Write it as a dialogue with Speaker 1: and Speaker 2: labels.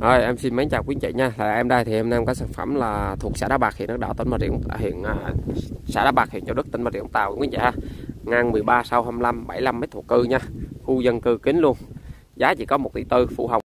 Speaker 1: Rồi, em xin mến chào quý anh chị nha. Là em đây thì em đang có sản phẩm là thuộc xã Đá Bạc huyện Đất Đỏ tỉnh Bà Rịa hiện à, xã Đá Bạc huyện Châu Đức, tỉnh Bà Rịa Vũng Tàu quý anh chị ha. Ngang 13 sau 25 75 mét thổ cư nha. Khu dân cư kín luôn. Giá chỉ có 1 tỷ tư, phụ hồng